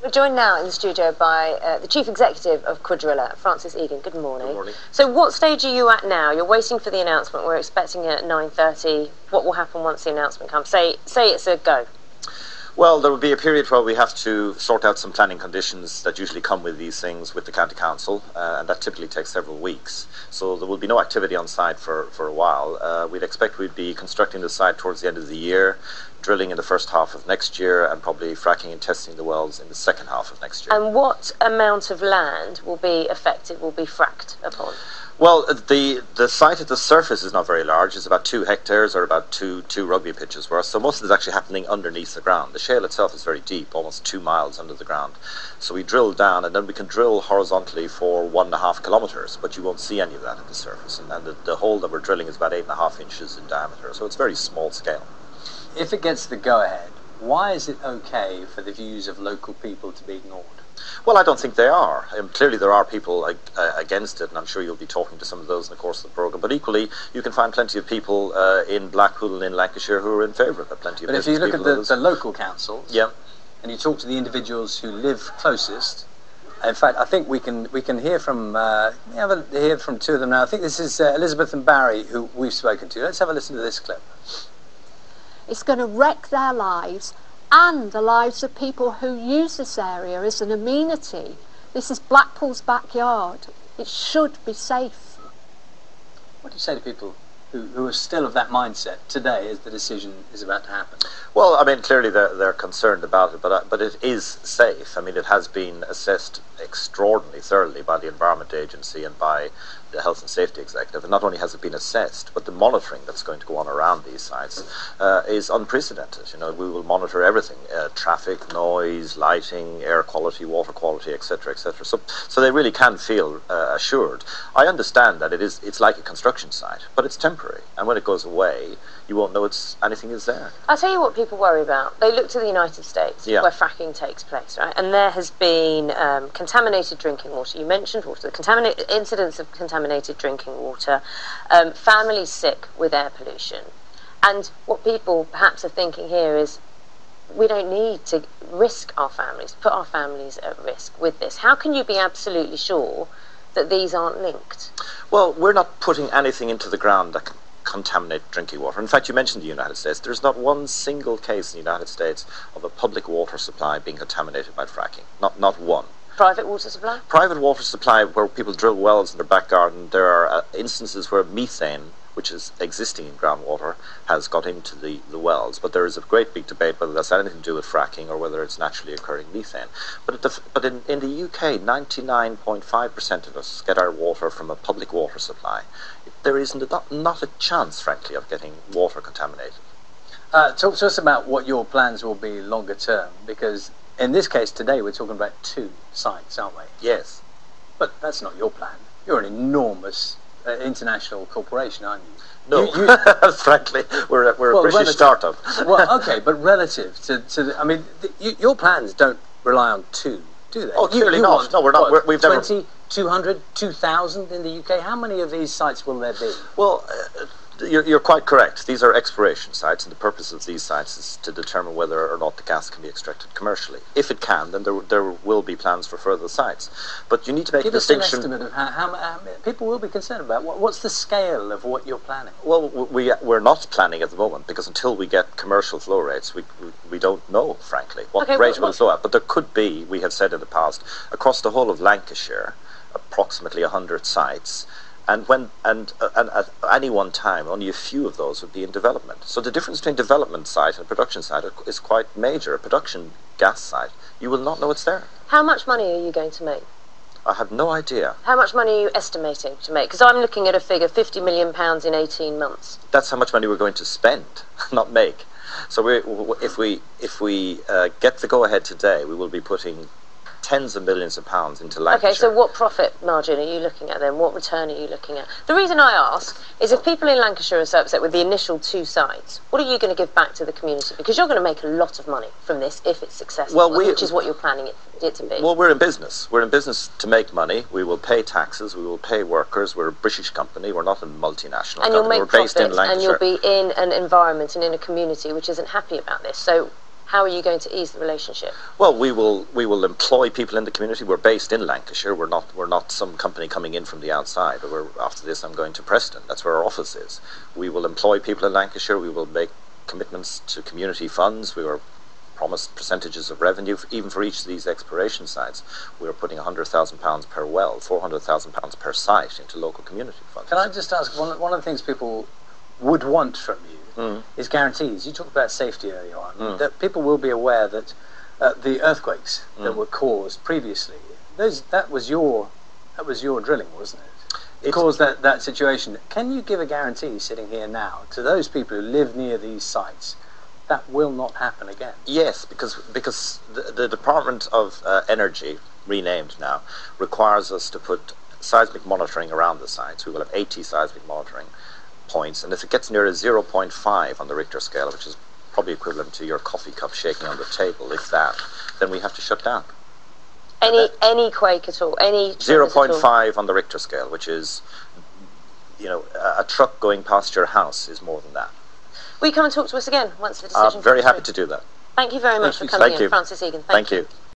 We're joined now in the studio by uh, the Chief Executive of Cuadrilla, Francis Egan. Good morning. Good morning. So what stage are you at now? You're waiting for the announcement. We're expecting it at 9.30. What will happen once the announcement comes? Say, say it's a go. Well, there will be a period where we have to sort out some planning conditions that usually come with these things with the county council, uh, and that typically takes several weeks. So there will be no activity on site for, for a while. Uh, we'd expect we'd be constructing the site towards the end of the year, drilling in the first half of next year, and probably fracking and testing the wells in the second half of next year. And what amount of land will be affected, will be fracked upon? Well, the the site at the surface is not very large. It's about two hectares or about two two rugby pitches worth. So most of it is actually happening underneath the ground. The shale itself is very deep, almost two miles under the ground. So we drill down, and then we can drill horizontally for one and a half kilometers, but you won't see any of that at the surface. And, and the, the hole that we're drilling is about eight and a half inches in diameter. So it's very small scale. If it gets the go ahead, why is it okay for the views of local people to be ignored? Well, I don't think they are. Um, clearly, there are people uh, against it, and I'm sure you'll be talking to some of those in the course of the programme. But equally, you can find plenty of people uh, in Blackpool and in Lancashire who are in favour of it. Plenty of But if you look at the, the local councils, yeah. and you talk to the individuals who live closest, in fact, I think we can we can hear from uh, have a, hear from two of them now. I think this is uh, Elizabeth and Barry who we've spoken to. Let's have a listen to this clip. It's going to wreck their lives and the lives of people who use this area as an amenity. This is Blackpool's backyard. It should be safe. What do you say to people who, who are still of that mindset today as the decision is about to happen? Well, I mean, clearly they're, they're concerned about it, but, uh, but it is safe. I mean, it has been assessed extraordinarily thoroughly by the Environment Agency and by the Health and Safety Executive. And not only has it been assessed, but the monitoring that's going to go on around these sites uh, is unprecedented. You know, we will monitor everything: uh, traffic, noise, lighting, air quality, water quality, etc., etc. So, so they really can feel uh, assured. I understand that it is it's like a construction site, but it's temporary, and when it goes away, you won't know it's anything is there. I'll tell you what people worry about. They look to the United States, Yeah. where fracking takes place, right? And there has been um, contaminated drinking water. You mentioned water, the contaminated incidents of contaminated drinking water, um, families sick with air pollution, and what people perhaps are thinking here is. We don't need to risk our families, put our families at risk with this. How can you be absolutely sure that these aren't linked? Well, we're not putting anything into the ground that can contaminate drinking water. In fact, you mentioned the United States. There's not one single case in the United States of a public water supply being contaminated by fracking. Not, not one. Private water supply? Private water supply, where people drill wells in their back garden, there are uh, instances where methane, which is existing in groundwater, has got into the, the wells. But there is a great big debate whether that's anything to do with fracking or whether it's naturally occurring methane. But, at the, f- but in, in the UK, 99.5% of us get our water from a public water supply. There is not, not a chance, frankly, of getting water contaminated. Uh, talk to us about what your plans will be longer term, because in this case today we're talking about two sites, aren't we? Yes. But that's not your plan. You're an enormous uh, international corporation, aren't you? No, You- you- frankly, we're a, we're a British relative- startup. well, okay, but relative to, to the, I mean, th- you, your plans don't rely on two, do they? Oh, clearly not. want, No, we're not. what, We're- we've never- 200, 2,000 in the UK. How many of these sites will there be? Well, uh, you're, you're quite correct. These are exploration sites, and the purpose of these sites is to determine whether or not the gas can be extracted commercially. If it can, then there, there will be plans for further sites. But you need to make Give a us an estimate of how, how, how people will be concerned about. What, what's the scale of what you're planning? Well, we we're not planning at the moment because until we get commercial flow rates, we we, we don't know, frankly, what Okay, rate will flow at. But there could be, we have said in the past, across the whole of Lancashire, approximately hundred sites. And when and, uh, and at any one time, only a few of those would be in development. So the difference between development site and production site is quite major. A production gas site, you will not know it's there. How much money are you going to make? I have no idea. How much money are you estimating to make? Because I'm looking at a figure, fifty million pounds in eighteen months. that's how much money we're going to spend, not make. So we, if we if we uh, get the go ahead today, we will be putting tens of millions of pounds into Lancashire. Okay, so what profit margin are you looking at then? What return are you looking at? The reason I ask is if people in Lancashire are so upset with the initial two sites, what are you going to give back to the community? Because you're going to make a lot of money from this if it's successful, Well, we- which is what you're planning it, it to be. Well, we're in business. We're in business to make money. We will pay taxes. We will pay workers. We're a British company. We're not a multinational and you'll make we're based in profits, and you'll be in an environment and in a community which isn't happy about this. So How are you going to ease the relationship? Well, we will we will employ people in the community. We're based in Lancashire. We're not we're not some company coming in from the outside. We're, after this, I'm going to Preston. That's where our office is. We will employ people in Lancashire. We will make commitments to community funds. We were promised percentages of revenue, even for each of these exploration sites. We are putting £100,000 per well, £400,000 per site into local community funds. Can I just ask one, one of the things people would want from you mm. is guarantees. You talked about safety earlier on. Mm. That people will be aware that uh, the earthquakes that were caused previously, those that was your that was your drilling, wasn't it? It caused that, that situation. Can you give a guarantee sitting here now to those people who live near these sites that will not happen again? Yes, because because the, the Department of uh, Energy, renamed now, requires us to put seismic monitoring around the sites. We will have 80 seismic monitoring points, and if it gets near a 0.5 on the Richter scale, which is probably equivalent to your coffee cup shaking on the table, if that, then we have to shut down. Any any quake at all? Any 0.5 on the Richter scale, which is, you know, a, a, truck going past your house is more than that. Will you come and talk to us again once the decision? I'm very happy through? to do that. Thank you very much Thank for coming in, Francis Egan. Thank, Thank you. you.